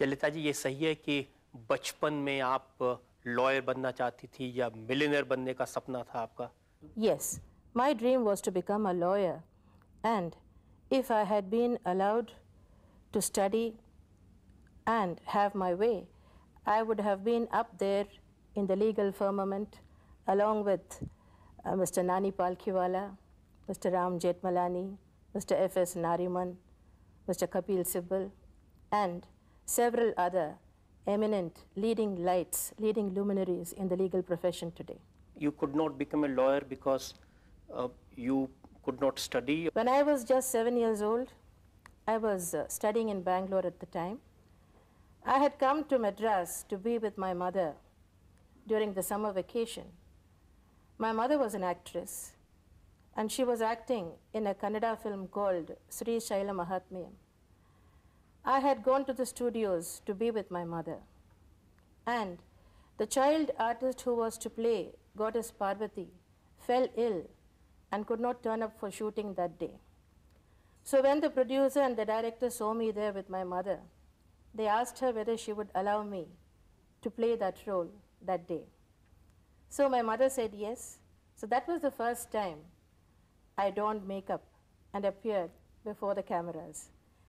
ललिता जी ये सही है कि बचपन में आप लॉयर बनना चाहती थी या मिलीनियर बनने का सपना था आपका? Yes my dream was to become a lawyer and if I had been allowed to study and have my way I would have been up there in the legal firmament along with uh, Nani Palkhivala mister Ram Jethmalani mister F S Nariman mister Kapil Sibal and several other eminent leading lights, leading luminaries in the legal profession today. You could not become a lawyer because uh, you could not study. When I was just seven years old, I was uh, studying in Bangalore at the time. I had come to Madras to be with my mother during the summer vacation. My mother was an actress, and she was acting in a Kannada film called Sri Shaila Mahatmyam. I had gone to the studios to be with my mother, and the child artist who was to play Goddess Parvati fell ill and could not turn up for shooting that day. So when the producer and the director saw me there with my mother, they asked her whether she would allow me to play that role that day. So my mother said yes. So that was the first time I donned makeup and appeared before the cameras.